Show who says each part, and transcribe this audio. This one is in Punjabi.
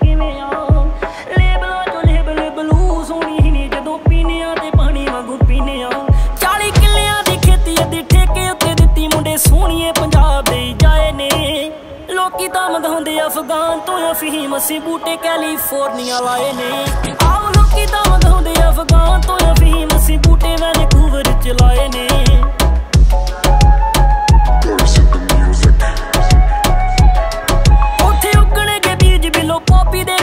Speaker 1: ਪੀਨੇ ਆ? ਲੇਬਲਾਂ ਚੋਂ ਲੇਬਲ ਬਲੂ ਸੋਣੀ ਨਹੀਂ ਜਦੋਂ ਪੀਨੇ ਆ ਤੇ ਪਾਣੀ ਵਾਂਗੂ ਪੀਨੇ ਆ 40 ਕਿੱਲਿਆਂ ਦੀ ਖੇਤੀ ਅੱਧੀ ਠੇਕੇ ਉੱਤੇ ਦਿੱਤੀ, ਮੁੰਡੇ ਸੋਹਣੀਏ ਪੰਜਾਬ ਦੇ ਜਾਏ ਨੇ। ਲੋਕੀ ਤਾਂ ਮੰਗਾਉਂਦੇ ਅਫਗਾਨ ਤੋਂ ਅਫੀਮ, ਅਸੀਂ ਬੂਟੇ ਕੈਲੀਫੋਰਨੀਆ ਲਾਏ ਨੇ। ਆਓ ਲੋਕੀ ਤਾਂ ਮੰਗਾਉਂਦੇ ਅਫਗਾਨ ਤੋਂ ਅਫੀਮ, ਅਸੀਂ ਬੂਟੇ ਵੈਨਕੂਵਰ ਚ ਲਾਏ ਨੇ। happy day.